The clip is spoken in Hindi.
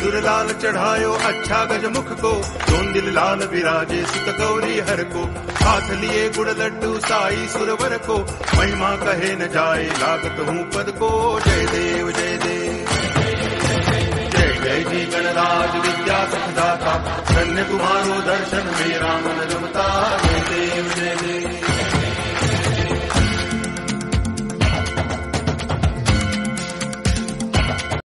सिंदूर लाल चढ़ायो अच्छा गज मुख को दोन दिल लाल विराजे सुत गौरी हर को। हाथ लिए गुड़ लड्डू, साई सुरवर को, महिमा कहे न जाए लागत हूँ पद को। जय देव जय देव। जय जय जी गणराज विद्या सुखदाता, धन्य तुम्हारो दर्शन मेरा मन